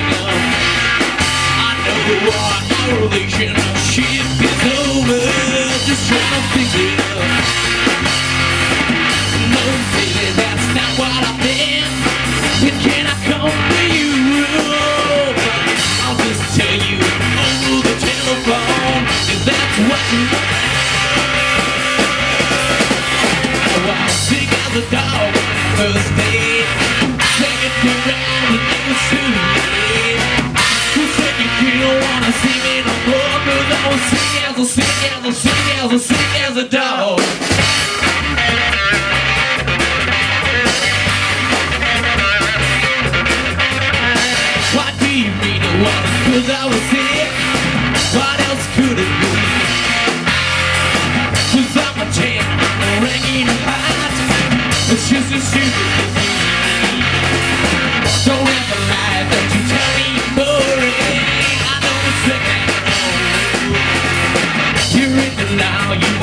I know you want wanna see me no more Cause I was sing as a sing as a sing as a sing as a dog Why do you mean it was? Cause I was sick What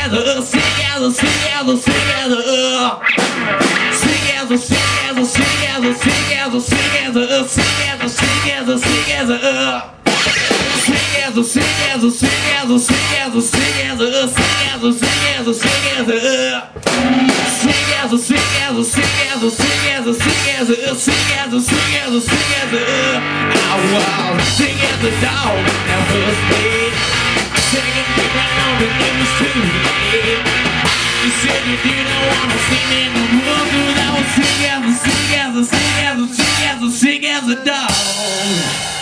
as a Sick as a sick as a sick as a sick as a sick as a sick as a sick as a sick as a Ow wow Sick as a dog that was made You didn't wanna see me no more Cause I was sick as a sick as a sick as a sick as a sick as a dog